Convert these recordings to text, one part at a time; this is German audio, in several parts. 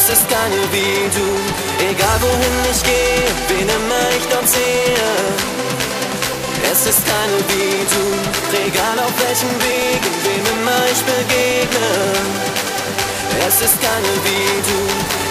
Es ist keine wie du, egal wohin ich gehe, wen immer ich dort sehe. Es ist keine wie du, egal auf welchen Wegen, wem immer ich begegne. Es ist keine wie du.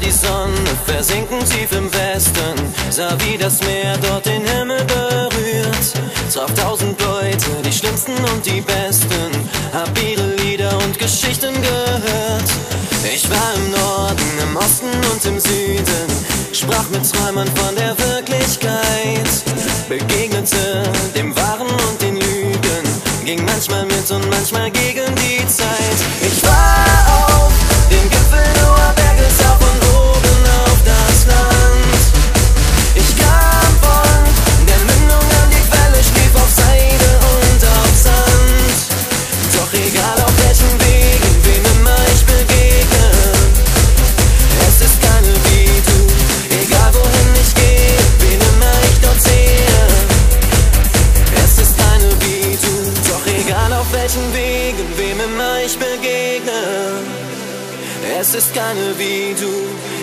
Die Sonne versinken tief im Westen, sah wie das Meer dort den Himmel berührt. Traf tausend Leute, die schlimmsten und die besten, hab ihre Lieder und Geschichten gehört. Ich war im Norden, im Osten und im Süden, sprach mit Träumern von der Wirklichkeit, begegnete dem Wahren und den Lügen, ging manchmal mit und manchmal gegen die Zeit. Egal auf welchen Wegen, wem immer ich begegne, es ist keine wie du. Egal wohin ich gehe, wen immer ich dort sehe, es ist keine wie du. Doch egal auf welchen Wegen, wem immer ich begegne. Es ist keine wie du,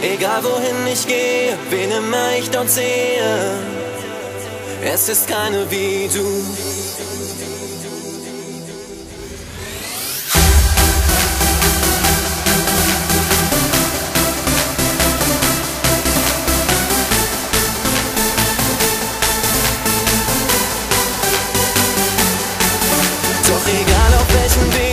egal wohin ich gehe, wen immer ich dort sehe. Es ist keine wie du. Egal auf